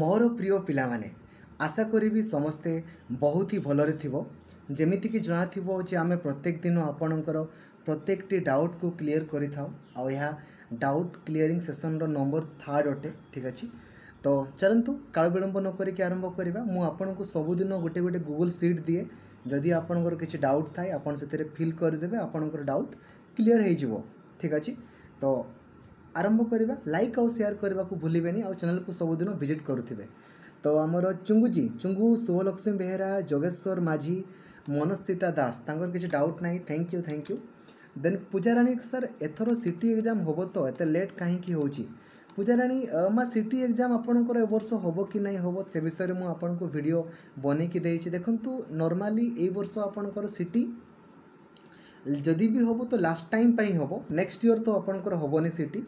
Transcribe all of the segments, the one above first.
ମୋର ପ୍ରିୟ ପିଲାମାନେ ଆଶା କରିବି ସମସ୍ତେ ବହୁତ ହି ଭଲରେ ଥିବ ଯେମିତିକି ଜଣାଥିବ ଯେ ଆମେ ପ୍ରତ୍ୟେକ ଦିନ ଆପଣଙ୍କର ପ୍ରତ୍ୟେକଟି ଡାଉଟ୍କୁ କ୍ଲିଅର୍ କରିଥାଉ ଆଉ ଏହା ଡାଉଟ୍ କ୍ଲିୟରିଂ ସେସନ୍ର ନମ୍ବର ଥାର୍ଡ଼ ଅଟେ ଠିକ୍ ଅଛି ତ ଚାଲନ୍ତୁ କାଳ ବିଳମ୍ବ ନ କରିକି ଆରମ୍ଭ କରିବା ମୁଁ ଆପଣଙ୍କୁ ସବୁଦିନ ଗୋଟେ ଗୋଟେ ଗୁଗୁଲ୍ ସିଟ୍ ଦିଏ ଯଦି ଆପଣଙ୍କର କିଛି ଡାଉଟ୍ ଥାଏ ଆପଣ ସେଥିରେ ଫିଲ୍ କରିଦେବେ ଆପଣଙ୍କର ଡାଉଟ୍ କ୍ଲିଅର୍ ହୋଇଯିବ ଠିକ୍ ଅଛି ତ ଆରମ୍ଭ କରିବା ଲାଇକ୍ ଆଉ ସେୟାର କରିବାକୁ ଭୁଲିବେନି ଆଉ ଚ୍ୟାନେଲକୁ ସବୁଦିନ ଭିଜିଟ୍ କରୁଥିବେ ତ ଆମର ଚୁଙ୍ଗୁଜି ଚୁଙ୍ଗୁ ଶୁଭଲକ୍ଷ୍ମୀ ବେହେରା ଯୋଗେଶ୍ୱର ମାଝି ମନସ୍ଥିତା ଦାସ ତାଙ୍କର କିଛି ଡାଉଟ୍ ନାହିଁ thank you thank you then Pujarani sir ଏଥର ସିଟି ଏକ୍ଜାମ୍ ହେବ ତ ଏତେ ଲେଟ୍ କାହିଁକି ହେଉଛି ପୂଜାରାଣୀ ମା ସିଟି ଏକ୍ଜାମ୍ ଆପଣଙ୍କର ଏ ବର୍ଷ ହେବ କି ନାହିଁ ହେବ ସେ ବିଷୟରେ ମୁଁ ଆପଣଙ୍କୁ ଭିଡ଼ିଓ ବନେଇକି ଦେଇଛି ଦେଖନ୍ତୁ ନର୍ମାଲି ଏଇ ବର୍ଷ ଆପଣଙ୍କର ସିଟି ଯଦି ବି ହେବ ତ ଲାଷ୍ଟ ଟାଇମ୍ ପାଇଁ ହେବ ନେକ୍ସଟ ଇୟର୍ ତ ଆପଣଙ୍କର ହେବନି ସିଟି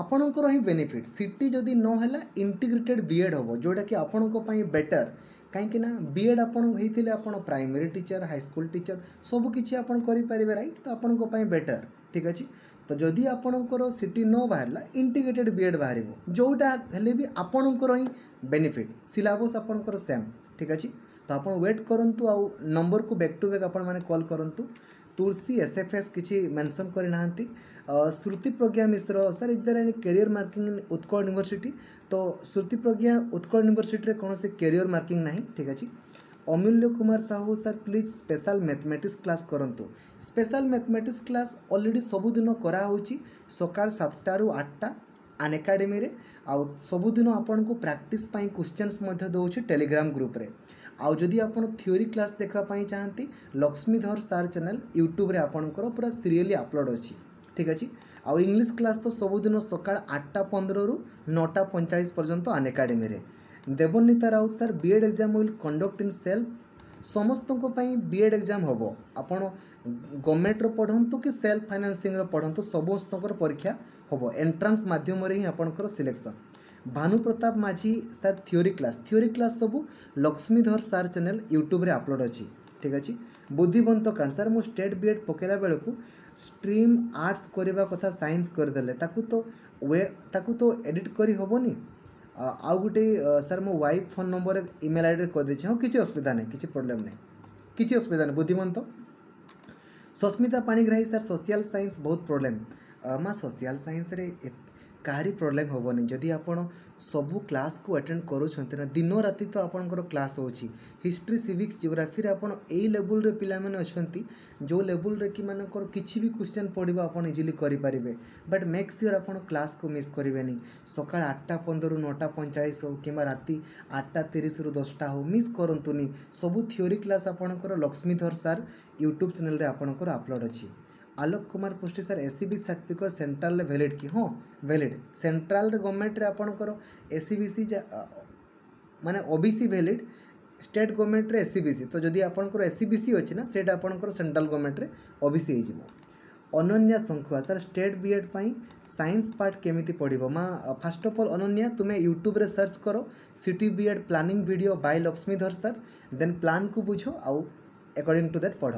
ଆପଣଙ୍କର ହିଁ ବେନିଫିଟ୍ ସିଟି ଯଦି ନ ହେଲା ଇଣ୍ଟିଗ୍ରେଟେଡ଼୍ ବି ଏଡ଼୍ ହେବ ଯେଉଁଟାକି ଆପଣଙ୍କ ପାଇଁ ବେଟର୍ କାହିଁକି ନା ବି ଏଡ଼୍ ଆପଣ ହେଇଥିଲେ ଆପଣ ପ୍ରାଇମେରୀ ଟିଚର୍ ହାଇସ୍କୁଲ ଟିଚର୍ ସବୁକିଛି ଆପଣ କରିପାରିବେ ରାଇଟ୍ ତ ଆପଣଙ୍କ ପାଇଁ ବେଟର୍ ଠିକ୍ ଅଛି ତ ଯଦି ଆପଣଙ୍କର ସିଟି ନ ବାହାରିଲା ଇଣ୍ଟିଗ୍ରେଟେଡ଼୍ ବି ଏଡ଼୍ ବାହାରିବ ଯେଉଁଟା ହେଲେ ବି ଆପଣଙ୍କର ହିଁ ବେନିଫିଟ୍ ସିଲାବସ୍ ଆପଣଙ୍କର ସେମ୍ ଠିକ୍ ଅଛି ତ ଆପଣ ୱେଟ୍ କରନ୍ତୁ ଆଉ ନମ୍ବରକୁ ବ୍ୟାକ୍ ଟୁ ବ୍ୟାକ୍ ଆପଣମାନେ କଲ୍ କରନ୍ତୁ ତୁଳସୀ ଏସ୍ ଏଫ୍ ଏସ୍ କିଛି ମେନସନ୍ କରିନାହାନ୍ତି Shruti Pragya Mishra sir is there any career marking in Utkal university ତ ଶ୍ରୁତି ପ୍ରଜ୍ଞା ଉତ୍କଳ ୟୁନିଭର୍ସିଟିରେ କୌଣସି କ୍ୟାରିୟର୍ ମାର୍କିଂ ନାହିଁ ଠିକ୍ ଅଛି Amulya Kumar Sahu sir please special mathematics class କରନ୍ତୁ ସ୍ପେଶାଲ୍ ମ୍ୟାଥମେଟିକ୍ସ କ୍ଲାସ୍ ଅଲରେଡ଼ି ସବୁଦିନ କରାହେଉଛି ସକାଳ ସାତଟାରୁ ଆଠଟା ଆନ୍ ଏକାଡେମୀରେ ଆଉ ସବୁଦିନ ଆପଣଙ୍କୁ ପ୍ରାକ୍ଟିସ୍ ପାଇଁ କ୍ୱେଶ୍ଚନ୍ସ ମଧ୍ୟ ଦେଉଛି ଟେଲିଗ୍ରାମ ଗ୍ରୁପ୍ରେ ଆଉ ଯଦି ଆପଣ ଥିଓରି କ୍ଲାସ୍ ଦେଖିବା ପାଇଁ ଚାହାନ୍ତି ଲକ୍ଷ୍ମୀଧର ସାର୍ ଚ୍ୟାନେଲ୍ ୟୁଟ୍ୟୁବ୍ରେ ଆପଣଙ୍କର ପୁରା ସିରିଏଲି ଅପଲୋଡ଼୍ ଅଛି ঠিক ଅଛି ଆଉ ଇଂଲିଶ କ୍ଲାସ୍ ତ ସବୁଦିନ ସକାଳ ଆଠଟା ପନ୍ଦରରୁ ନଅଟା ପଇଁଚାଳିଶ ପର୍ଯ୍ୟନ୍ତ ଆନଏକାଡେମୀରେ Debanita Rout sir BEd exam will conduct in self ସମସ୍ତଙ୍କ ପାଇଁ ବିଏଡ଼୍ ଏକ୍ଜାମ୍ ହେବ ଆପଣ ଗଭର୍ଣ୍ଣମେଣ୍ଟର ପଢ଼ନ୍ତୁ କି ସେଲ୍ଫ ଫାଇନାନ୍ସିଂର ପଢ଼ନ୍ତୁ ସମସ୍ତଙ୍କର ପରୀକ୍ଷା ହେବ ଏଣ୍ଟ୍ରାନ୍ସ ମାଧ୍ୟମରେ ହିଁ ଆପଣଙ୍କର selection Bhanupratap Majhi sir theory class theory class ସବୁ ଲକ୍ଷ୍ମୀଧର ସାର୍ ଚ୍ୟାନେଲ୍ ୟୁଟ୍ୟୁବ୍ରେ ଅପଲୋଡ଼୍ ଅଛି ଠିକ୍ ଅଛି ବୁଦ୍ଧିବନ୍ତ କାଣ୍ଡ ସାର୍ ମୁଁ ଷ୍ଟେଟ୍ ବିଏଡ଼୍ ପକାଇଲା ବେଳକୁ स्ट्रीम आर्ट्स करवा कथा सैंस करदे तो वे ताकू तो एडिट करी हेबनी आ गोटे सर मो wife phone number email I D करदे हाँ किसी असुविधा नहीं किसी प्रोब्लेम नहीं कि असुविधा नहीं बुद्धिमंत Sasmita Panigrahi sir social science बहुत प्रोब्लेम माँ सोशल सैंस रे কাহারি প্রোবলেম হবনি যদি আপনার সবু ক্লাসকে আটেন্ড করছেন না দিন রাতে তো আপনার ক্লাস হচ্ছে হিস্ট্রি সিভিক্স জিওগ্রাফি আপনার এই লেভেলের পিলামানে অনেক যে লেভেলের কি মানুষ কিছু বি কোশ্চেন পড়া আপনার ইজিলি করে পারে বাট মেক সিওর আপনার ক্লাসকে মিস করবে না সকাল আটটা পনেরো নটা পঁয়চাশ হোক কিংবা রাতে আটটা তিরিশ রু দশটা হোক মিস করতুনি সবু থিওরি ক্লাস আপনার লক্ষ্মীধর স্যার ইউট্ୟୁବ୍ ଚ୍ୟାନେଲ୍ରେ ଆପଣଙ୍କର ଅପଲୋଡ଼୍ ଅଛି Alok Kumar Prusty sir S C B C certificate ସେଣ୍ଟ୍ରାଲ୍ରେ valid କି ହଁ ଭ୍ୟାଲିଡ଼୍ ସେଣ୍ଟ୍ରାଲ୍ ଗଭର୍ଣ୍ଣମେଣ୍ଟରେ ଆପଣଙ୍କର ଏସ୍ ସି ବି ସି ମାନେ O B C valid state ଗଭର୍ଣ୍ଣମେଣ୍ଟରେ S C B C ତ ଯଦି ଆପଣଙ୍କର ଏସ୍ ସି ବି ସି ଅଛି ନା ସେଇଟା ଆପଣଙ୍କର ସେଣ୍ଟ୍ରାଲ୍ ଗଭର୍ଣ୍ଣମେଣ୍ଟରେ ଓ ବି ସି ହେଇଯିବ Ananya Sankhua sir state BEd ପାଇଁ ସାଇନ୍ସ ପାର୍ଟ କେମିତି ପଢ଼ିବ ମା ଫାର୍ଷ୍ଟ ଅଫ୍ ଅଲ୍ ଅନନ୍ୟା ତୁମେ ୟୁଟ୍ୟୁବରେ ସର୍ଚ୍ଚ କର CT BEd planning video by Laxmidhar sir then ପ୍ଲାନ୍କୁ ବୁଝ ଆଉ ଏକର୍ଡ଼ିଂ ଟୁ ଦ୍ୟାଟ୍ ପଢ଼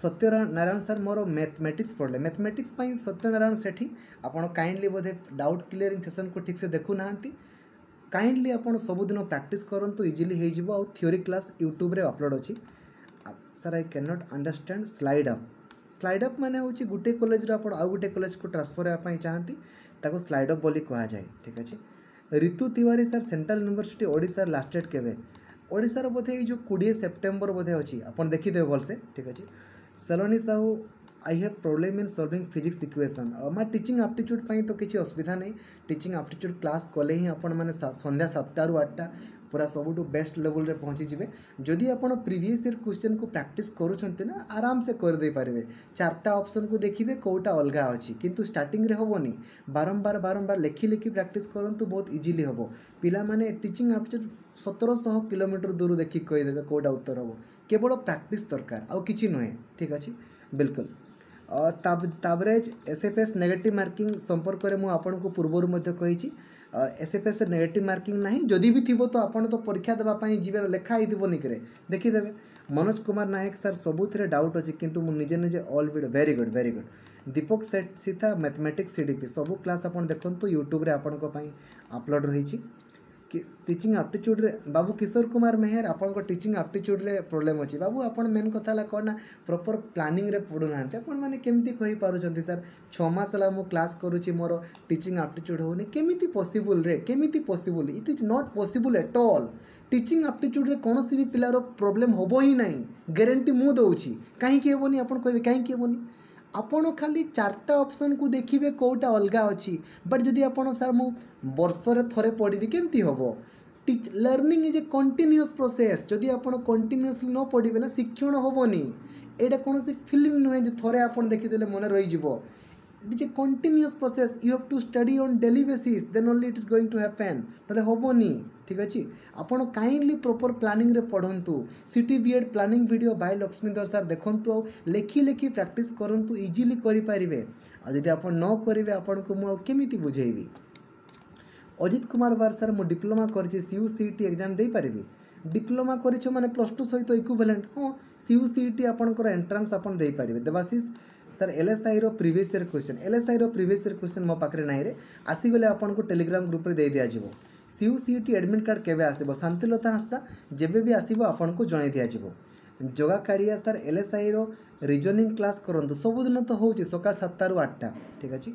ସତ୍ୟନାରାୟଣ ସାର୍ ମୋର ମ୍ୟାଥମେଟିକ୍ସ ପଢ଼ିଲେ ମ୍ୟାଥମେଟିକ୍ସ ପାଇଁ ସତ୍ୟନାରାୟଣ ସେଠି ଆପଣ କାଇଣ୍ଡଲି ବୋଧେ ଡାଉଟ୍ କ୍ଲିୟରିଂ ସେସନ୍କୁ ଠିକ୍ସେ ଦେଖୁନାହାନ୍ତି କାଇଣ୍ଡଲି ଆପଣ ସବୁଦିନ ପ୍ରାକ୍ଟିସ୍ କରନ୍ତୁ ଇଜିଲି ହେଇଯିବ ଆଉ ଥିଓରି କ୍ଲାସ୍ ୟୁଟ୍ୟୁବରେ ଅପଲୋଡ଼ ଅଛି sir I can not understand slide up slide up ମାନେ ହେଉଛି ଗୋଟେ କଲେଜରୁ ଆପଣ ଆଉ ଗୋଟେ କଲେଜକୁ ଟ୍ରାନ୍ସଫର୍ ହେବା ପାଇଁ ଚାହାନ୍ତି ତାକୁ ସ୍ଲାଇଡ୍ ଅପ୍ ବୋଲି କୁହାଯାଏ ଠିକ୍ ଅଛି Ritu Tiwari sir central university ଓଡ଼ିଶାର ଲାଷ୍ଟ ଡେଟ୍ କେବେ ଓଡ଼ିଶାର ବୋଧେ ଏଇ ଯେଉଁ କୋଡ଼ିଏ ସେପ୍ଟେମ୍ବର ବୋଧେ ଅଛି ଆପଣ ଦେଖିଦେବେ ଭଲସେ ଠିକ୍ ଅଛି Saloni Sahu I have problem in solving physics equation मैं टीचिंग आप्टिट्यूड तो किसी असुविधा नहीं टीचिंग आप्टिट्यूड क्लास कले ही आप मैंने सन्ध्या सातटारू आठटा पूरा सब बेस्ट लेवल रे जी जदि आप प्रिभस इयर क्वेश्चन को प्राक्ट करुँचा आराम से करदे पारे चार्टा अप्सन को देखिए कौटा अलग अच्छी कितु स्टार्टिंग हेनी बारंबार बारंबार लेखि लेखि प्राक्ट करूँ बहुत इजिली हे पिला मैंने टीचिंग आप्टिट्यूड सतरश कोमीटर दूर देखिक कहीदेवे कौटा उत्तर हम କେବଳ ପ୍ରାକ୍ଟିସ୍ ଦରକାର ଆଉ କିଛି ନୁହେଁ ଠିକ୍ ଅଛି ବିଲକୁଲ ତାବରେଜ ଏସ୍ଏଫ୍ଏସ୍ ନେଗେଟିଭ୍ ମାର୍କିଂ ସମ୍ପର୍କରେ ମୁଁ ଆପଣଙ୍କୁ ପୂର୍ବରୁ ମଧ୍ୟ କହିଛି ଏସ୍ଏଫ୍ଏସ୍ ନେଗେଟିଭ୍ ମାର୍କିଂ ନାହିଁ ଯଦି ବି ଥିବ ତ ଆପଣ ତ ପରୀକ୍ଷା ଦେବା ପାଇଁ ଯିବେ ଲେଖା ହେଇଥିବ ନିକରେ ଦେଖିଦେବେ ମନୋଜ କୁମାର ନାୟକ ସାର୍ ସବୁଥିରେ ଡାଉଟ୍ ଅଛି କିନ୍ତୁ ମୁଁ ନିଜେ ନିଜେ all video very good very good Deepak set Sita mathematics CDP ସବୁ କ୍ଲାସ୍ ଆପଣ ଦେଖନ୍ତୁ ୟୁଟ୍ୟୁବରେ ଆପଣଙ୍କ ପାଇଁ ଅପଲୋଡ଼ ରହିଛି টিচিং আপ্টিচ্ୟୁଡ଼୍ରେ ବାବୁ କିଶୋର କୁମାର ମେହେର ଆପଣଙ୍କ ଟିଚିଂ ଆପ୍ଟିଚ୍ୟୁଡ଼୍ରେ ପ୍ରୋବ୍ଲେମ୍ ଅଛି ବାବୁ ଆପଣ ମେନ୍ କଥା ହେଲା କ'ଣ ନା ପ୍ରପର୍ ପ୍ଲାନିଂରେ ପଢ଼ୁନାହାନ୍ତି ଆପଣମାନେ କେମିତି କହିପାରୁଛନ୍ତି ସାର୍ ଛଅ ମାସ ହେଲା ମୁଁ କ୍ଲାସ୍ କରୁଛି ମୋର ଟିଚିଂ ଆପ୍ଟିଚ୍ୟୁଡ଼୍ ହେଉନି କେମିତି ପସିବୁଲ୍ରେ କେମିତି possible it is not possible at all teaching আপ্টিচ্যুড্রে কৌশি বি পিলার প্রোবলেম হব হি না গ্যারেটি মু দৌছি কী হবনি আপনার কে কী হবনি ଆପଣ ଖାଲି ଚାରିଟା ଅପସନ୍କୁ ଦେଖିବେ କେଉଁଟା ଅଲଗା ଅଛି ବଟ୍ ଯଦି ଆପଣ ସାର୍ ମୁଁ ବର୍ଷରେ ଥରେ ପଢ଼ିବି କେମିତି ହେବ teach learning is a continuous process ଯଦି ଆପଣ କଣ୍ଟିନ୍ୟୁଅସ୍ଲି ନ ପଢ଼ିବେ ନା ଶିକ୍ଷଣ ହେବନି ଏଇଟା କୌଣସି ଫିଲ୍ମ ନୁହେଁ ଯେ ଥରେ ଆପଣ ଦେଖିଦେଲେ ମନେ ରହିଯିବ it is a continuous process you have to study on daily basis then only it is going to happen ନହେଲେ ହେବନି ঠিক আছে আপন কাইন্ডলি প্রপর প্ল্যানিংরে পড়ন্তু CT BEd planning video by Laxmidhar sir দেখন্তু আউ লেখি লেখি প্র্যাকটিস করন্তু ইজিলি করিপারিবে আর যদি আপন ন করিবে আপনাকে মু কেমিতি বুঝাইবি অজিত কুমার বার স্যার মু ডিপ্লোমা করছি সিইউ সিইটি এক্সাম দেইপারিবি ডিপ্লোমা করেছ মানে প্লস টু সহিত ইকুভ্যালেন্ট হ্যাঁ সিইউ সিইটি আপনার এন্ট্রান্স আপনার দেইপারিবে Debashish sir L S ଆଇର previous year question L S ଆଇର previous year question ମୋ ପାଖରେ ନାହିଁରେ ଆସିଗଲେ ଆପଣଙ୍କୁ ଟେଲିଗ୍ରାମ୍ ଗ୍ରୁପ୍ରେ ଦେଇ ଦିଆଯିବ ସିୟୁ ସିୟୁଟି ଆଡ଼ମିଟ୍ କାର୍ଡ଼ କେବେ ଆସିବ ଶାନ୍ତିଲତା ହାଁସଦା ଯେବେ ବି ଆସିବ ଆପଣଙ୍କୁ ଜଣାଇ ଦିଆଯିବ ଯୋଗା କାଳିଆ ସାର୍ ଏଲ୍ଏସ୍ଆଇର ରିଜନିଂ କ୍ଲାସ୍ କରନ୍ତୁ ସବୁଦିନ ତ ହେଉଛି ସକାଳ ସାତଟାରୁ ଆଠଟା ଠିକ୍ ଅଛି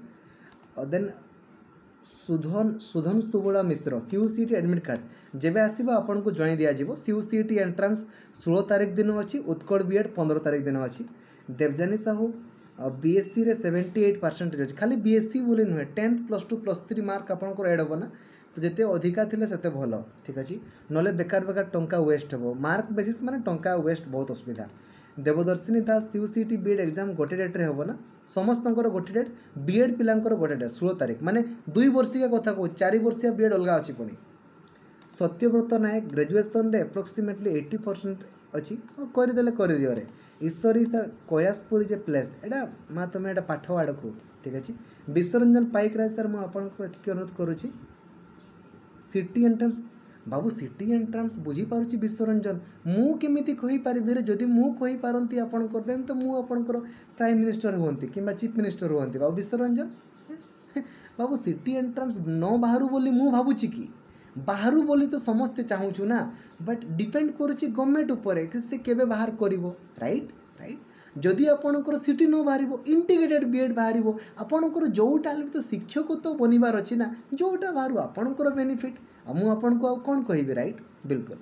then Sudhan Sudhan Subala Mishra CU CET admit card ଯେବେ ଆସିବ ଆପଣଙ୍କୁ ଜଣାଇ ଦିଆଯିବ ସିୟୁ ସିଇଟି ଏଣ୍ଟ୍ରାନ୍ସ ଷୋହଳ ତାରିଖ ଦିନ ଅଛି ଉତ୍କଳ ବିଏଡ଼୍ ପନ୍ଦର ତାରିଖ ଦିନ ଅଛି ଦେବଜାନୀ ସାହୁ ବିଏସ୍ସିରେ ସେଭେଣ୍ଟି ଏଇଟ୍ ପରସେଣ୍ଟେଜ୍ ଅଛି ଖାଲି ବିଏସ୍ସି ବୋଲି ନୁହେଁ tenth plus two plus three mark ଆପଣଙ୍କର ଏଡ଼୍ ହେବ ନା তো ଯେତେ ଅଧିକା ଥିଲେ ସେତେ ଭଲ ଠିକ୍ ଅଛି ନହେଲେ ବେକାର ବେକାର ଟଙ୍କା ୱେଷ୍ଟ ହେବ ମାର୍କ ବେସିସ୍ ମାନେ ଟଙ୍କା ୱେଷ୍ଟ ବହୁତ ଅସୁବିଧା Debadarshini Das U C T BEd exam ଗୋଟେ ଡେଟ୍ରେ ହେବ ନା ସମସ୍ତଙ୍କର ଗୋଟେ ଡେଟ୍ ବିଏଡ଼୍ ପିଲାଙ୍କର ଗୋଟେ ଡେଟ୍ ଷୋହଳ ତାରିଖ ମାନେ ଦୁଇ ବର୍ଷିକା କଥା କହୁଛି ଚାରି ବର୍ଷିଆ ବିଏଡ଼୍ ଅଲଗା ଅଛି ପୁଣି ସତ୍ୟବ୍ରତ ନାୟକ ଗ୍ରାଜୁଏସନ୍ରେ ଆପ୍ରୋକ୍ସିମେଟଲି ଏଇଟି ପରସେଣ୍ଟ ଅଛି ଆଉ କରିଦେଲେ କରିଦିଅରେ ଈଶ୍ୱରୀ ସାର୍ କୈଳାସପୁରୀ ଯେ ପ୍ଲେସ୍ ଏଇଟା ମା ତୁମେ ଏଇଟା ପାଠ ଆଡ଼କୁ ଠିକ୍ ଅଛି ବିଶ୍ୱରଞ୍ଜନ ପାଇକରାଜ ସାର୍ ମୁଁ ଆପଣଙ୍କୁ ଏତିକି ଅନୁରୋଧ କରୁଛି ସିଟି ଏଣ୍ଟ୍ରାନ୍ସ ବାବୁ ସିଟି ଏଣ୍ଟ୍ରାନ୍ସ ବୁଝିପାରୁଛି ବିଶ୍ୱରଞ୍ଜନ ମୁଁ କେମିତି କହିପାରିବିରେ ଯଦି ମୁଁ କହିପାରନ୍ତି ଆପଣଙ୍କର ଦେନ୍ ତ ମୁଁ ଆପଣଙ୍କର ପ୍ରାଇମ୍ ମିନିଷ୍ଟର ହୁଅନ୍ତି କିମ୍ବା ଚିଫ୍ ମିନିଷ୍ଟର ହୁଅନ୍ତି ବାବୁ ବିଶ୍ୱରଞ୍ଜନ ବାବୁ ସିଟି ଏଣ୍ଟ୍ରାନ୍ସ ନ ବାହାରୁ ବୋଲି ମୁଁ ଭାବୁଛି କି ବାହାରୁ ବୋଲି ତ ସମସ୍ତେ ଚାହୁଁଛୁ ନା ବଟ୍ ଡିପେଣ୍ଡ କରୁଛି ଗଭର୍ଣ୍ଣମେଣ୍ଟ ଉପରେ ସେ କେବେ ବାହାର କରିବ ରାଇଟ୍ जदि आपणकर सीटी न बाहर इंटीग्रेटेड बीएड बाहर आपणकर जो टाइम तो शिक्षक तो बनबार अच्छी ना जोटा बाहर आपणकर बेनिफिट मुझक आ कौन कह रईट बिलकुल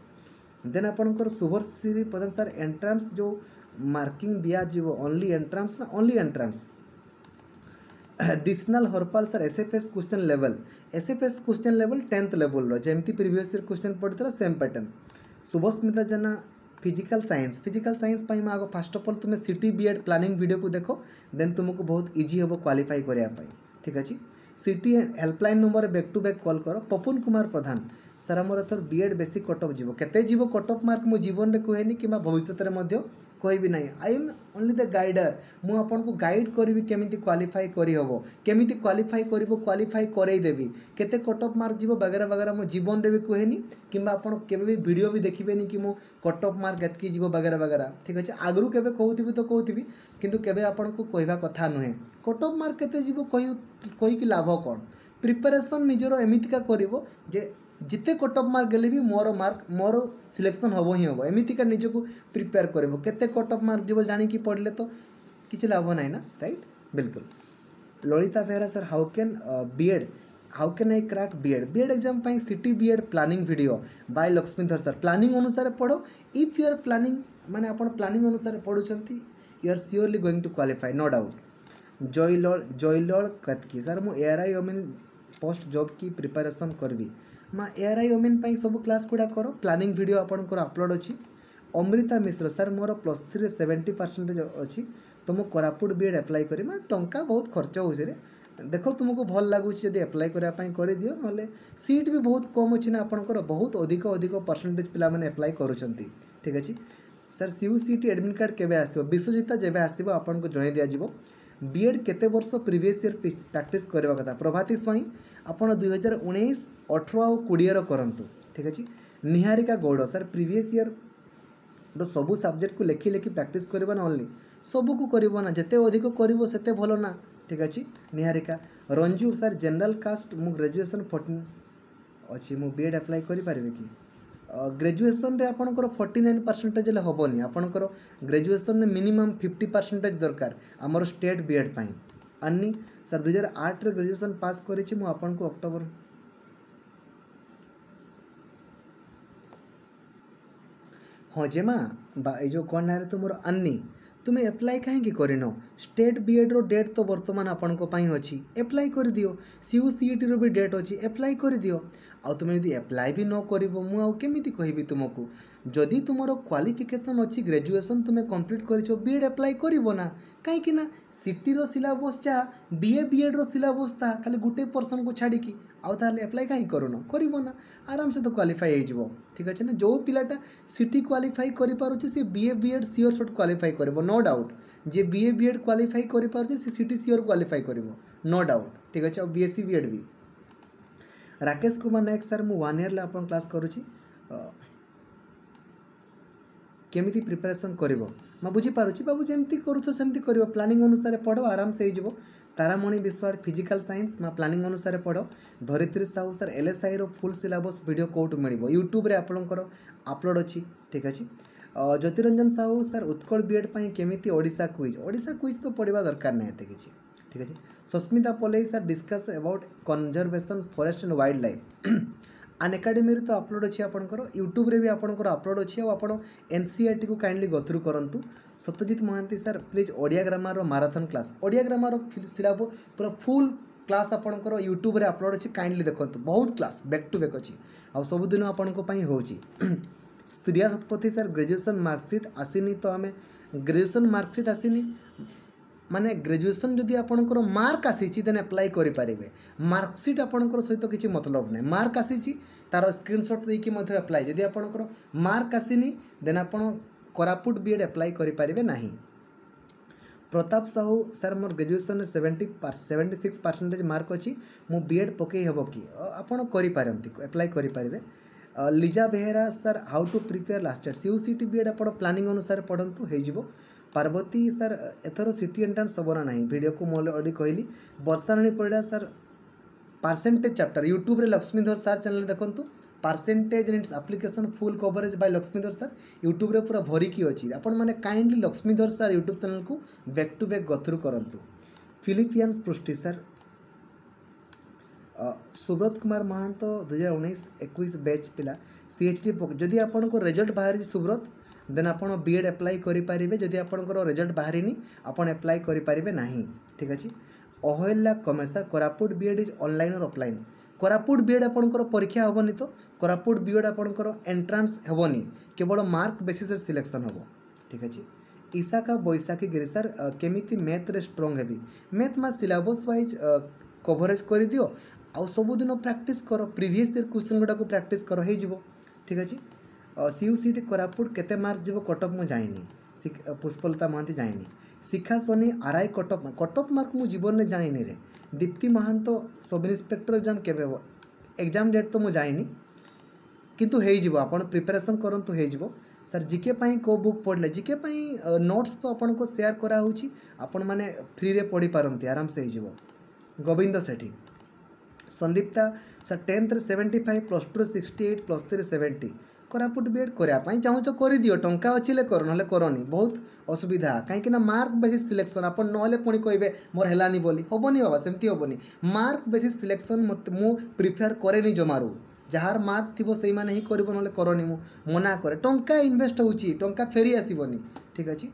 देन आपंकर सुभर्श्री प्रधान सर एंट्रान्स जो मार्किंग दिजो ओनली एंट्रान्स ना only entrance दिशनाल Harpal sir S F S question level S F S question level tenth level previous question पढ़ी same pattern Subhasmita Jena physical science physical science में आग first of all तुम सीटी BEd planning video को देखो then तुमको बहुत easy हे क्वाफाई करने ठीक अच्छे CT helpline number back to back call कर पपुन कुमार प्रधान ସାର୍ ଆମର ଏଥର ବି ଏଡ଼୍ ବେଶୀ କଟ୍ ଅଫ୍ ଯିବ କେତେ ଯିବ କଟ୍ ଅଫ୍ ମାର୍କ ମୁଁ ଜୀବନରେ କୁହେନି କିମ୍ବା ଭବିଷ୍ୟତରେ ମଧ୍ୟ କହିବି ନାହିଁ ଆଇ ଏମ୍ ଓନ୍ଲି ଦ ଗାଇଡ଼ର ମୁଁ ଆପଣଙ୍କୁ ଗାଇଡ଼ କରିବି କେମିତି କ୍ୱାଲିଫାଇ କରିହେବ କେମିତି କ୍ୱାଲିଫାଇ କରିବ କ୍ୱାଲିଫାଇ କରେଇଦେବି କେତେ କଟ୍ ଅଫ୍ ମାର୍କ ଯିବ ବଗେରା ବଗେରା ମୁଁ ଜୀବନରେ ବି କୁହେନି କିମ୍ବା ଆପଣ କେବେ ବି ଭିଡ଼ିଓ ବି ଦେଖିବେନି କି ମୁଁ କଟ୍ ଅଫ୍ ମାର୍କ ଏତିକି ଯିବ ବଗେରା ବଗେରା ଠିକ୍ ଅଛି ଆଗରୁ କେବେ କହୁଥିବି ତ କହୁଥିବି କିନ୍ତୁ କେବେ ଆପଣଙ୍କୁ କହିବା କଥା ନୁହେଁ କଟ୍ ଅଫ୍ ମାର୍କ କେତେ ଯିବ କହି କହିକି ଲାଭ କ'ଣ ପ୍ରିପାରେସନ୍ ନିଜର ଏମିତିକା କରିବ ଯେ जिते कट अफ मार्क गले भी मोर मार्क मोर सिलेक्शन हम ही हम एमतीका निजक प्रिपेयर करते अफ मार्क जीव जाणी पढ़ले तो किसी लाभ ना ना रईट बिलकुल Lalita Behera sir how can BEd how can I crack BEd BEd exam exam CT BEd planning video by Laxmidhar sir planning अनुसार पढ़ो इफ युअर प्लानिंग माने आप प्लानिंग अनुसार पढ़ुंट you are surely going to qualify no doubt जयल जयल कत्की sir मुझ A R I ओमिन post जब कि प्रिपेरेसन करी ମା ଏଆର୍ଆଇ ଓମେନ୍ ପାଇଁ ସବୁ କ୍ଲାସ୍ ଗୁଡ଼ାକର ପ୍ଲାନିଂ ଭିଡ଼ିଓ ଆପଣଙ୍କର ଅପଲୋଡ଼ ଅଛି ଅମୃତା ମିଶ୍ର ସାର୍ ମୋର ପ୍ଲସ୍ ଥ୍ରୀରେ ସେଭେଣ୍ଟି ପରସେଣ୍ଟେଜ୍ ଅଛି ତ ମୁଁ କୋରାପୁଟ ବିଏଡ଼୍ ଆପ୍ଲାଏ କରିବି ମାନେ ଟଙ୍କା ବହୁତ ଖର୍ଚ୍ଚ ହେଉଛି ରେ ଦେଖ ତୁମକୁ ଭଲ ଲାଗୁଛି ଯଦି ଆପ୍ଲାଏ କରିବା ପାଇଁ କରିଦିଅ ନହେଲେ ସିଟ୍ ବି ବହୁତ କମ୍ ଅଛି ନା ଆପଣଙ୍କର ବହୁତ ଅଧିକ ଅଧିକ ପରସେଣ୍ଟେଜ୍ ପିଲାମାନେ ଆପ୍ଲାଏ କରୁଛନ୍ତି ଠିକ୍ ଅଛି sir C U C T admit card କେବେ ଆସିବ ବିଶ୍ୱଜିତା ଯେବେ ଆସିବ ଆପଣଙ୍କୁ ଜଣାଇ ଦିଆଯିବ ବିଏଡ଼୍ କେତେ ବର୍ଷ ପ୍ରିଭିୟସ୍ ଇୟର୍ ପ୍ରାକ୍ଟିସ୍ କରିବା କଥା ପ୍ରଭାତୀ ସ୍ୱାଇଁ ଆପଣ ଦୁଇହଜାର ଉଣେଇଶ ଅଠର ଆଉ କୋଡ଼ିଏର କରନ୍ତୁ ଠିକ୍ ଅଛି ନିହାରିକା ଗୌଡ଼ ସାର୍ ପ୍ରିଭିୟସ୍ ଇୟର୍ର ସବୁ ସବଜେକ୍ଟକୁ ଲେଖି ଲେଖି ପ୍ରାକ୍ଟିସ୍ କରିବ ନା ଓନ୍ଲି ସବୁକୁ କରିବ ନା ଯେତେ ଅଧିକ କରିବ ସେତେ ଭଲ ନା ଠିକ୍ ଅଛି Niharika Ranju sir general caste ମୁଁ ଗ୍ରାଜୁଏସନ୍ ଫର୍ଟିନ୍ ଅଛି ମୁଁ ବି ଏଡ଼୍ ଆପ୍ଲାଏ କରିପାରିବି କି ଗ୍ରାଜୁଏସନ୍ରେ ଆପଣଙ୍କର ଫର୍ଟି ନାଇନ୍ ପରସେଣ୍ଟେଜ୍ ହେଲେ ହେବନି ଆପଣଙ୍କର ଗ୍ରାଜୁଏସନ୍ରେ ମିନିମମ୍ ଫିଫ୍ଟି ପରସେଣ୍ଟେଜ୍ ଦରକାର ଆମର ଷ୍ଟେଟ୍ ବି ଏଡ଼୍ ପାଇଁ ଆନି ସାର୍ ଦୁଇହଜାର ଆଠରେ ଗ୍ରାଜୁଏସନ୍ ପାସ୍ କରିଛି ମୁଁ ଆପଣଙ୍କୁ ଅକ୍ଟୋବର ହଁ ମା ବା ଏଇ ଯେଉଁ କ'ଣ ନାଁରେ ତୁମର ଆନି ତୁମେ ଆପ୍ଲାଏ କାହିଁକି କରିନ ଷ୍ଟେଟ୍ ବିଏଡ଼୍ର ଡେଟ୍ ତ ବର୍ତ୍ତମାନ ଆପଣଙ୍କ ପାଇଁ ଅଛି ଆପ୍ଲାଏ କରିଦିଅ ସି ୟୁ ସି ଇଟିର ବି ଡେଟ୍ ଅଛି ଆପ୍ଲାଏ କରିଦିଅ ଆଉ ତୁମେ ଯଦି ଆପ୍ଲାଏ ବି ନ କରିବ ମୁଁ ଆଉ କେମିତି କହିବି ତୁମକୁ ଯଦି ତୁମର କ୍ୱାଲିଫିକେସନ୍ ଅଛି ଗ୍ରାଜୁଏସନ୍ ତୁମେ କମ୍ପ୍ଲିଟ୍ କରିଛ ବିଏଡ଼୍ ଆପ୍ଲାଏ କରିବ ନା କାହିଁକିନା ସିଟିର ସିଲାବସ୍ ଯାହା ଏ ବିଏଡ଼୍ର ସିଲାବସ୍ ତାହା ଖାଲି ଗୋଟେ ପର୍ସନ୍କୁ ଛାଡ଼ିକି ଆଉ ତାହେଲେ ଆପ୍ଲାଏ କାହିଁକି କରୁନ କରିବ ନା ଆରାମସେ ତ କ୍ୱାଲିଫାଇ ହେଇଯିବ ଠିକ୍ ଅଛି ନା ଯେଉଁ ପିଲାଟା ସିଟି କ୍ୱାଲିଫାଇ କରିପାରୁଛି ସେ B Ed sure shot qualify କରିବ ନୋ ଡାଉଟ୍ ଯିଏ ବିଏ ଏଡ଼୍ କ୍ୱାଲିଫାଇ କରିପାରୁଛି ସେ ସିଟି ସିଓର୍ କ୍ୱାଲିଫାଇ କରିବ ନୋ ଡାଉଟ୍ ଠିକ୍ ଅଛି ଆଉ B S C B Ed ବି ରାକେଶ କୁମାର ନାୟକ ସାର୍ ମୁଁ ୱାନ୍ ଇୟର୍ରେ ଆପଣ କ୍ଲାସ୍ କରୁଛି କେମିତି ପ୍ରିପାରେସନ୍ କରିବ ମୁଁ ବୁଝିପାରୁଛି ବାବୁ ଯେମିତି କରୁଥିବ ସେମିତି କରିବ ପ୍ଲାନିଂ ଅନୁସାରେ ପଢ଼ ଆରାମସେ ହେଇଯିବ તારામણી બિસ્વાડ ફિઝિકાલ સાયન્સમાં પ્લાનિંગ અનુસાર પઢો ધરિત્રી સાહુ સર એલએસઆઈର ફୁଲ୍ ସିଲାବସ୍ ଭିଡ଼ିଓ କେଉଁଠୁ ମିଳିବ ୟୁଟ୍ୟୁବରେ ଆପଣଙ୍କର ଅପଲୋଡ଼ ଅଛି ଠିକ୍ ଅଛି Jyotiranjan Sahu sir Utkal B Ed ପାଇଁ କେମିତି ଓଡ଼ିଶା କୁଇଜ୍ ଓଡ଼ିଶା କୁଇଜ୍ ତ ପଢ଼ିବା ଦରକାର ନାହିଁ ଏତେ କିଛି ଠିକ୍ ଅଛି Sasmita Palei sir discuss about conservation forest and wildlife ଆନ୍ ଏକାଡେମୀରେ ତ ଅପଲୋଡ଼ ଅଛି ଆପଣଙ୍କର ୟୁଟ୍ୟୁବରେ ବି ଆପଣଙ୍କର ଅପଲୋଡ଼ ଅଛି ଆଉ ଆପଣ ଏନ୍ ସି ଆର୍ ଟିକୁ କାଇଣ୍ଡଲି ଗଥ୍ରୁ କରନ୍ତୁ ସତ୍ୟଜିତ ମହାନ୍ତି ସାର୍ ପ୍ଲିଜ୍ ଓଡ଼ିଆ ଗ୍ରାମାରର ମାରାଥନ୍ କ୍ଲାସ୍ ଓଡ଼ିଆ ଗ୍ରାମାରର ସିଲାବ ପୁରା ଫୁଲ୍ କ୍ଲାସ୍ ଆପଣଙ୍କର ୟୁଟ୍ୟୁବରେ ଅପଲୋଡ଼ ଅଛି କାଇଣ୍ଡଲି ଦେଖନ୍ତୁ ବହୁତ କ୍ଲାସ୍ ବ୍ୟାକ୍ ଟୁ ବ୍ୟାକ୍ ଅଛି ଆଉ ସବୁଦିନ ଆପଣଙ୍କ ପାଇଁ ହେଉଛି Shreeya Satapathy sir graduation marksheet ଆସିନି ତ ଆମେ ଗ୍ରାଜୁଏସନ୍ ମାର୍କସିଟ୍ ଆସିନି ମାନେ ଗ୍ରାଜୁଏସନ୍ ଯଦି ଆପଣଙ୍କର ମାର୍କ ଆସିଛି ଦେନ୍ ଆପ୍ଲାଏ କରିପାରିବେ ମାର୍କସିଟ୍ ଆପଣଙ୍କର ସହିତ କିଛି ମତଲବ ନାହିଁ ମାର୍କ ଆସିଛି ତା'ର ସ୍କ୍ରିନ୍ସଟ୍ ଦେଇକି ମଧ୍ୟ ଆପ୍ଲାଏ ଯଦି ଆପଣଙ୍କର ମାର୍କ ଆସିନି ଦେନ୍ ଆପଣ କୋରାପୁଟ ବି ଏଡ଼୍ ଆପ୍ଲାଏ କରିପାରିବେ ନାହିଁ ପ୍ରତାପ ସାହୁ ସାର୍ ମୋର ଗ୍ରାଜୁଏସନ୍ରେ seventy seventy six percentage mark ଅଛି ମୁଁ ବି ଏଡ଼୍ ପକାଇ ହେବ କି ଆପଣ କରିପାରନ୍ତି ଆପ୍ଲାଏ କରିପାରିବେ Liza Behera sir how to prepare last year C U C T BEd ଆପଣ ପ୍ଲାନିଂ ଅନୁସାରେ ପଢ଼ନ୍ତୁ ହୋଇଯିବ ପାର୍ବତୀ ସାର୍ ଏଥର ସିଟି ଏଣ୍ଟ୍ରାନ୍ସ ହେବ ନା ନାହିଁ ଭିଡ଼ିଓକୁ ମୁଁ ଅଲରେଡ଼ି କହିଲି Barsharani Parida sir percentage chapter ୟୁଟ୍ୟୁବ୍ରେ ଲକ୍ଷ୍ମୀଧର ସାର୍ ଚ୍ୟାନେଲ୍ ଦେଖନ୍ତୁ percentage in application full coverage by Laxmidhar sir ୟୁଟ୍ୟୁବ୍ରେ ପୁରା ଭରିକି ଅଛି ଆପଣମାନେ କାଇଣ୍ଡଲି ଲକ୍ଷ୍ମୀଧର ସାର୍ ୟୁଟ୍ୟୁବ୍ ଚ୍ୟାନେଲ୍କୁ back to back go through କରନ୍ତୁ ଫିଲିପିଆନ୍ସ ପୃଷ୍ଟି ସାର୍ ସୁବ୍ରତ କୁମାର ମହାନ୍ତ ଦୁଇହଜାର ଉଣେଇଶ ଏକୋଇଶ ବ୍ୟାଚ୍ ପିଲା ସିଏଚ୍ଡି ଯଦି ଆପଣଙ୍କ ରେଜଲ୍ଟ ବାହାରିଛି ସୁବ୍ରତ ଦେନ୍ ଆପଣ ବି ଏଡ଼୍ ଆପ୍ଲାଏ କରିପାରିବେ ଯଦି ଆପଣଙ୍କର ରେଜଲ୍ଟ ବାହାରିନି ଆପଣ ଆପ୍ଲାଏ କରିପାରିବେ ନାହିଁ ଠିକ୍ ଅଛି Ahalya comment sir Koraput BEd is online or offline Koraput BEd ଆପଣଙ୍କର ପରୀକ୍ଷା ହେବନି ତ କୋରାପୁଟ ବି ଏଡ଼୍ ଆପଣଙ୍କର ଏଣ୍ଟ୍ରାନ୍ସ ହେବନି କେବଳ ମାର୍କ ବେସିସ୍ରେ ସିଲେକ୍ସନ୍ ହେବ ଠିକ୍ ଅଛି ଇଶାକା ବୈଶାଖୀ ଗିରି ସାର୍ କେମିତି ମ୍ୟାଥ୍ରେ ଷ୍ଟ୍ରଙ୍ଗ୍ ହେବି ମ୍ୟାଥ୍ ମା ସିଲାବସ୍ ୱାଇଜ୍ କଭରେଜ୍ କରିଦିଅ ଆଉ ସବୁଦିନ ପ୍ରାକ୍ଟିସ୍ କର ପ୍ରିଭିୟସ୍ ଇୟର୍ କ୍ୱେଶ୍ଚନ୍ ଗୁଡ଼ାକୁ ପ୍ରାକ୍ଟିସ୍ କର ହେଇଯିବ ଠିକ୍ ଅଛି ସିୟୁସିଟି କୋରାପୁଟ କେତେ ମାର୍କ ଯିବ କଟଅଫ୍ ମୁଁ ଜାଣିନି ପୁଷ୍ପଲତା ମହାନ୍ତି ଜାଣିନି Sikha Soni RI cutoff cutoff mark ମୁଁ ଜୀବନରେ ଜାଣିନିରେ Dipti Mahanta sub inspector exam କେବେ ହେବ ଏକ୍ଜାମ୍ ଡେଟ୍ ତ ମୁଁ ଜାଣିନି କିନ୍ତୁ ହେଇଯିବ ଆପଣ ପ୍ରିପାରେସନ୍ କରନ୍ତୁ ହେଇଯିବ ସାର୍ ଜିକେ ପାଇଁ କେଉଁ ବୁକ୍ ପଢ଼ିଲେ ଜିକେ ପାଇଁ ନୋଟ୍ସ ତ ଆପଣଙ୍କୁ ସେୟାର କରାହେଉଛି ଆପଣମାନେ ଫ୍ରିରେ ପଢ଼ିପାରନ୍ତି ଆରାମସେ ହେଇଯିବ ଗୋବିନ୍ଦ ସେଠୀ ସନ୍ଦୀପ୍ତା ସାର୍ ଟେନ୍ଥରେ ସେଭେଣ୍ଟି ଫାଇଭ୍ ପ୍ଲସ୍ ଟୁରେ ସିକ୍ସଟି ଏଇଟ୍ ପ୍ଲସ୍ ଥ୍ରୀରେ ସେଭେଣ୍ଟି କୋରାପୁଟ ବି ଏଡ଼୍ କରିବା ପାଇଁ ଚାହୁଁଛ କରିଦିଅ ଟଙ୍କା ଅଛି ହେଲେ କର ନହେଲେ କରନି ବହୁତ ଅସୁବିଧା କାହିଁକିନା ମାର୍କ ବେଶୀ ସିଲେକ୍ସନ୍ ଆପଣ ନହେଲେ ପୁଣି କହିବେ ମୋର ହେଲାନି ବୋଲି ହେବନି ବାବା ସେମିତି ହେବନି ମାର୍କ ବେଶୀ ସିଲେକ୍ସନ୍ ମୋତେ ମୁଁ ପ୍ରିଫେୟାର କରେନି ଜମାରୁ ଯାହାର ମାର୍କ ଥିବ ସେଇମାନେ ହିଁ କରିବ ନହେଲେ କରନି ମୁଁ ମନା କରେ ଟଙ୍କା ଇନଭେଷ୍ଟ ହେଉଛି ଟଙ୍କା ଫେରି ଆସିବନି ଠିକ୍ ଅଛି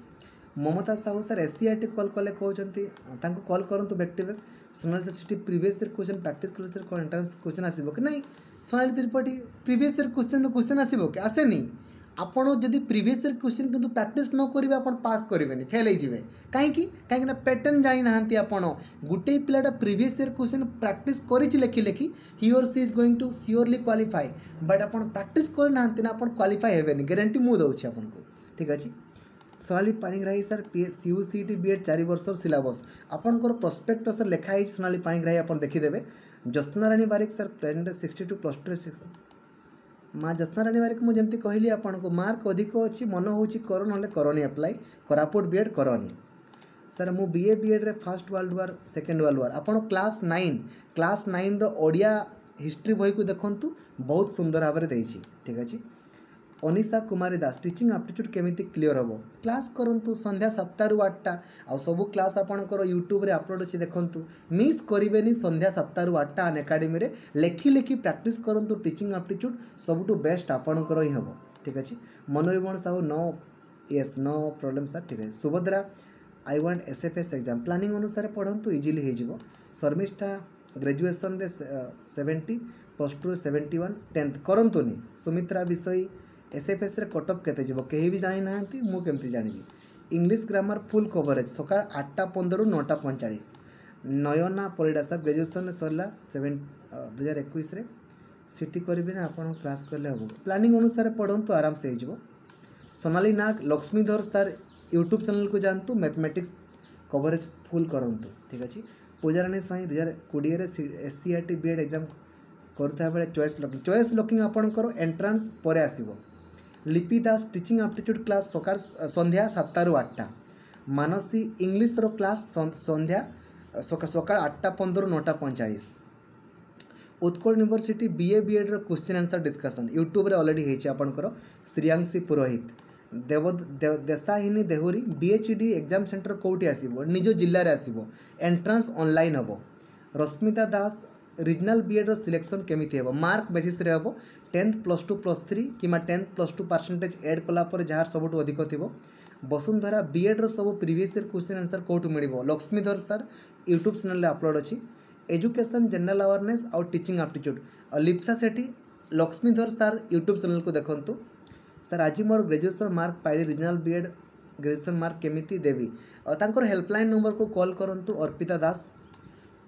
Mamata Sahu sir S C I T call କଲେ କହୁଛନ୍ତି ତାଙ୍କୁ କଲ୍ କରନ୍ତୁ ବ୍ୟାକ୍ ଟୁ ବ୍ୟାକ୍ ସାର୍ ସେଠି ପ୍ରିଭିୟସ୍ ଇୟର୍ କୋଶ୍ଚିନ୍ ପ୍ରାକ୍ଟିସ୍ କଲେ କ'ଣ ଏଣ୍ଟ୍ରାନ୍ସ କୋଶ୍ଚିନ୍ ଆସିବ କି ନାହିଁ Sonali Tripathi previous year question question আসব কি আসেনি ଆପଣ ଯଦି ପ୍ରିଭିୟସ୍ ଇୟର୍ କ୍ୱେଶ୍ଚିନ୍ କିନ୍ତୁ ପ୍ରାକ୍ଟିସ୍ ନ କରିବେ ଆପଣ ପାସ୍ କରିବେନି ଫେଲ୍ ହେଇଯିବେ କାହିଁକି କାହିଁକିନା ପ୍ୟାଟର୍ନ ଜାଣିନାହାନ୍ତି ଆପଣ ଗୋଟେ ପିଲାଟା ପ୍ରିଭିୟସ୍ ଇୟର୍ କ୍ୱେଶ୍ଚିନ୍ ପ୍ରାକ୍ଟିସ୍ କରିଛି ଲେଖି ଲେଖି he or she is going to surely qualify but ଆପଣ ପ୍ରାକ୍ଟିସ୍ କରିନାହାନ୍ତି ନା ଆପଣ କ୍ୱାଲିଫାଏ ହେବେନି ଗ୍ୟାରେଣ୍ଟି ମୁଁ ଦେଉଛି ଆପଣଙ୍କୁ ଠିକ୍ ଅଛି Sonali Panigrahi sir CU CET B Ed চারি বর্ষর সিলাবস আপনার প্রসপেক্টসে লেখা হয়েছে সোনালী পাণিগ্রাহী আপনার দেখিদেবে Jyotsna Rani Barik sir present sixty two plus ଟୁରେ ସିକ୍ସ ମା ଜ୍ୟୋତ୍ସ୍ନା ରାଣୀ ବାରିକ ମୁଁ ଯେମିତି କହିଲି ଆପଣଙ୍କୁ ମାର୍କ ଅଧିକ ଅଛି ମନ ହେଉଛି କର ନହେଲେ କରନି ଆପ୍ଲାଏ କୋରାପୁଟ ବିଏଡ଼୍ କରନି ସାର୍ ମୁଁ BA ବିଏଡ଼୍ରେ first world war second world war ଆପଣ କ୍ଲାସ୍ ନାଇନ୍ କ୍ଲାସ୍ ନାଇନ୍ର ଓଡ଼ିଆ ହିଷ୍ଟ୍ରି ବହିକୁ ଦେଖନ୍ତୁ ବହୁତ ସୁନ୍ଦର ଭାବରେ ଦେଇଛି ଠିକ୍ ଅଛି ଅନିଶା କୁମାରୀ ଦାସ ଟିଚିଂ ଆପ୍ଟିଚ୍ୟୁଡ଼୍ କେମିତି କ୍ଲିଅର୍ ହେବ କ୍ଲାସ୍ କରନ୍ତୁ ସନ୍ଧ୍ୟା ସାତଟାରୁ ଆଠଟା ଆଉ ସବୁ କ୍ଲାସ୍ ଆପଣଙ୍କର ୟୁଟ୍ୟୁବ୍ରେ ଅପଲୋଡ଼୍ ଅଛି ଦେଖନ୍ତୁ ମିସ୍ କରିବେନି ସନ୍ଧ୍ୟା ସାତଟାରୁ ଆଠଟା ଆନ୍ ଏକାଡେମୀରେ ଲେଖି ଲେଖି ପ୍ରାକ୍ଟିସ୍ କରନ୍ତୁ ଟିଚିଂ ଆପ୍ଟିଚ୍ୟୁଡ଼୍ ସବୁଠୁ ବେଷ୍ଟ ଆପଣଙ୍କର ହିଁ ହେବ ଠିକ୍ ଅଛି ମନୋରମଣ ସାହୁ ନ ୟେସ୍ ନ ପ୍ରୋବ୍ଲେମ୍ ସାର୍ ଠିକ୍ ଅଛି Subhadra I want S F S exam planning ଅନୁସାରେ ପଢ଼ନ୍ତୁ ଇଜିଲି ହେଇଯିବ ଶର୍ମିଷ୍ଠା ଗ୍ରାଜୁଏସନ୍ରେ ସେଭେଣ୍ଟି ପ୍ଲସ୍ ଟୁରେ ସେଭେଣ୍ଟି ୱାନ୍ ଟେନ୍ଥ କରନ୍ତୁନି ସୁମିତ୍ରା ବିଷୟ एस एसएफएस कटअप के जानी ना मुझे Jahnavi English grammar full coverage सका आठटा पंदर नौटा पैंचाश नयना पड़ा सर ग्रेजुएसन सरला सेवेन दुई एक सीटी करें आप क्लास कले हम प्लानिंग अनुसार पढ़ू तो आराम से हो Sonali Nag Laxmidhar sir YouTube channel को जातु मैथमेटिक्स कवरेज फुल करूँ ठीक अच्छे पूजाराणी स्वाई दुई कोड़े S C R T BEd exam करूता बेल चॉइस लकिंग चॉइस लकिंग आपंकर एंट्रान्स पर आसो ଲିପି ଦାସ ଟିଚିଂ ଆପ୍ଟିଚ୍ୟୁଡ଼୍ କ୍ଲାସ୍ ସକାଳ ସନ୍ଧ୍ୟା ସାତଟାରୁ ଆଠଟା ମାନସୀ ଇଂଲିଶର କ୍ଲାସ୍ ସନ୍ଧ୍ୟା ସକାଳ ଆଠଟା ପନ୍ଦରରୁ ନଅଟା ପଇଁଚାଳିଶ ଉତ୍କଳ ୟୁନିଭର୍ସିଟି ବିଏ ବିଏଡ଼୍ର କ୍ୱେଶ୍ଚିନ୍ ଆନ୍ସର୍ ଡିସ୍କସନ୍ ୟୁଟ୍ୟୁବ୍ରେ ଅଲରେଡ଼ି ହେଇଛି ଆପଣଙ୍କର ଶ୍ରୀୟାଂଶୀ ପୁରୋହିତ ଦେବ ଦେଶାହିନୀ Dehury BH D exam centre କେଉଁଠି ଆସିବ ନିଜ ଜିଲ୍ଲାରେ ଆସିବ ଏଣ୍ଟ୍ରାନ୍ସ ଅନଲାଇନ୍ ହେବ ରଶ୍ମିତା ଦାସ ରିଜନାଲ୍ ବିଏଡ଼୍ର ସିଲେକ୍ସନ୍ କେମିତି ହେବ ମାର୍କ ବେସିସ୍ରେ ହେବ tenth plus two plus three କିମ୍ବା tenth plus two percentage add କଲା ପରେ ଯାହାର ସବୁଠୁ ଅଧିକ ଥିବ ବସୁନ୍ଧରା ବିଏଡ଼୍ର ସବୁ ପ୍ରିଭିୟସ୍ ଇୟର୍ କ୍ୱେଶ୍ଚିନ୍ ଆନ୍ସର୍ କେଉଁଠୁ ମିଳିବ ଲକ୍ଷ୍ମୀଧର ସାର୍ ୟୁଟ୍ୟୁବ୍ ଚ୍ୟାନେଲ୍ରେ ଅପଲୋଡ଼୍ ଅଛି ଏଜୁକେସନ୍ ଜେନେରାଲ୍ ଆୱାରନେସ୍ ଆଉ ଟିଚିଂ ଆପ୍ଟିଚ୍ୟୁଡ଼୍ ଲିପ୍ସା ସେଠି ଲକ୍ଷ୍ମୀଧର ସାର୍ ୟୁଟ୍ୟୁବ୍ ଚ୍ୟାନେଲ୍କୁ ଦେଖନ୍ତୁ ସାର୍ ଆଜି ମୋର ଗ୍ରାଜୁଏସନ୍ ମାର୍କ ପାଇଲି ରିଜନାଲ୍ ବିଏଡ଼୍ ଗ୍ରାଜୁଏସନ୍ ମାର୍କ କେମିତି ଦେବି ତାଙ୍କର ହେଲ୍ପଲାଇନ୍ ନମ୍ବରକୁ କଲ୍ କରନ୍ତୁ ଅର୍ପିତା ଦାସ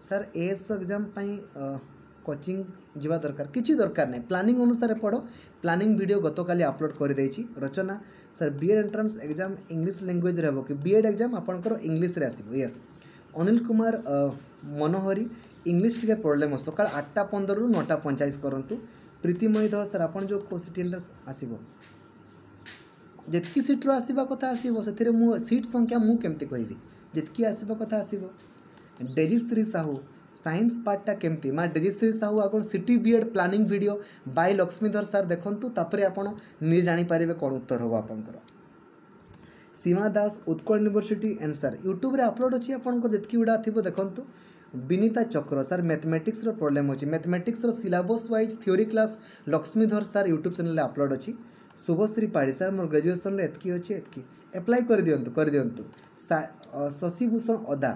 सर ए एएसओ एग्जाम कोचिंग जवा दरकार कि दरकार नहीं प्लानिंग अनुसार पढ़ो प्लानिंग भिड गत काली अपलोड कर दे Rachna sir BEd entrance exam English language हो कि बीएड एग्जाम आपंकर इंग्लीश आसो यस अनिल कुमार मनोहरी इंग्लीश टे प्रोब्लेम हो सका आठटा पंदर रु नौटा पैंचाश करूँ प्रीतिमयी धर सर आप सीट एंट्रेंस आसब जितकी सीट्र आसवा कथ सीट संख्या मुझे कमी कहबी जितकी आसवा कथ आसो ଡେଜିଶ୍ରୀ ସାହୁ সায়েন্স পার্টটা কেমতি মা ডেজিশ্রী সাহু আপনার CT B Ed planning video by Lakshmidhar sir দেখুন তাপরে আপনার নিজে জাঁপারে কোণ উত্তর হব আপনার সীমা দাস উৎকল ইউনিভর্সিটি এনসার ইউট্যুব্রে আপলোড অছি আপনার যেতকি গুড়া থাকবে দেখুন বিনীতা চক্র সার ম্যাথমেটিক্সর প্রোবলেম অছি ম্যাথমেটিক্সর syllabus wise theory class Lakshmidhar sir YouTube channel upload অছি শুভশ্রী পাড়ি ସାର୍ ମୋର ଗ୍ରାଜୁଏସନ୍ରେ ଏତିକି ଅଛି ଏତିକି ଆପ୍ଲାଏ କରିଦିଅନ୍ତୁ କରିଦିଅନ୍ତୁ ଶଶିଭୂଷଣ ଅଦା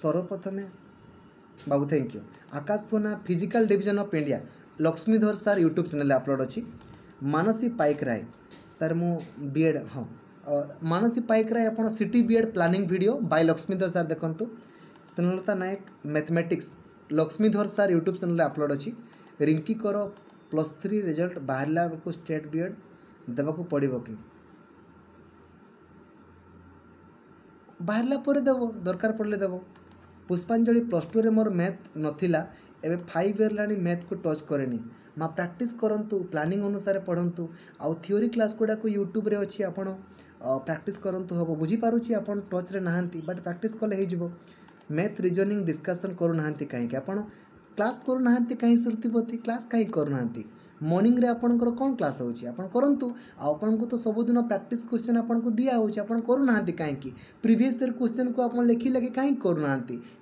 সর্বপ্রথমে বাবু thank you Akash Sona physical division of India Laxmidhar sir YouTube ଚ୍ୟାନେଲ୍ରେ ଅପଲୋଡ଼୍ ଅଛି ମାନସୀ ପାଇକ ରାୟ ସାର୍ ମୁଁ ବି ଏଡ଼୍ ହଁ ମାନସୀ ପାଇକ ରାୟ ଆପଣ CT BEd planning video by Laxmidhar sir ଦେଖନ୍ତୁ Snehalata Nayak mathematics Laxmidhar sir YouTube ଚ୍ୟାନେଲ୍ରେ ଅପଲୋଡ଼୍ ଅଛି ରିଙ୍କିଙ୍କର ପ୍ଲସ୍ ଥ୍ରୀ ରେଜଲ୍ଟ ବାହାରିଲା ବେଳକୁ ଷ୍ଟେଟ୍ ବି ଏଡ଼୍ ଦେବାକୁ ପଡ଼ିବ କି ବାହାରିଲା ପରେ ଦେବ ଦରକାର ପଡ଼ିଲେ ଦେବ ପୁଷ୍ପାଞ୍ଜଳି ପ୍ଲସ୍ ଟୁରେ ମୋର ମ୍ୟାଥ୍ ନଥିଲା ଏବେ ଫାଇଭ୍ ଇୟର୍ ହେଲାଣି ମ୍ୟାଥ୍କୁ ଟଚ୍ କରେନି ମା ପ୍ରାକ୍ଟିସ୍ କରନ୍ତୁ ପ୍ଲାନିଂ ଅନୁସାରେ ପଢ଼ନ୍ତୁ ଆଉ ଥିଓରି କ୍ଲାସ୍ ଗୁଡ଼ାକୁ ୟୁଟ୍ୟୁବ୍ରେ ଅଛି ଆପଣ ପ୍ରାକ୍ଟିସ୍ କରନ୍ତୁ ହେବ ବୁଝିପାରୁଛି ଆପଣ ଟଚ୍ରେ ନାହାନ୍ତି ବଟ୍ ପ୍ରାକ୍ଟିସ୍ କଲେ ହେଇଯିବ ମ୍ୟାଥ୍ ରିଜନିଂ ଡିସ୍କସନ୍ କରୁନାହାନ୍ତି କାହିଁକି ଆପଣ କ୍ଲାସ୍ କରୁନାହାନ୍ତି କାହିଁ ଶ୍ରୁତିପତି କ୍ଲାସ୍ କାହିଁକି କରୁନାହାନ୍ତି मॉर्निंग रे आपण कौन क्लास होती आपंतु तो सबुदिन प्राक्ट क्वेश्चन आपको दिखाई आप करना कहीं प्रिस्तर क्वेश्चन को आपड़ लिखे लगे कहीं करना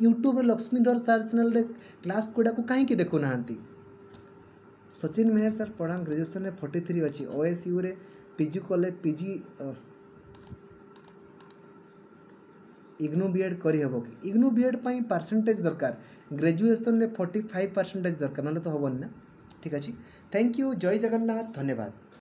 यूट्यूब लक्ष्मीधर सार चेल क्लास कोईटा को कहीं देखुना सचिन मेहर सर पढ़ा ग्रेजुएसन फोर्टी थ्री अच्छी ओ एस यू पिजी कले पिजि इग्नू बीएड करहब कि इग्नू बीएड पर पर्सेंटेज दरकार ग्रेजुएसन में फोर्टी फाइव परसेंटेज दरकार ना तो हेनी ना ठीक अच्छे थैंक यू जय जगन्नाथ धन्यवाद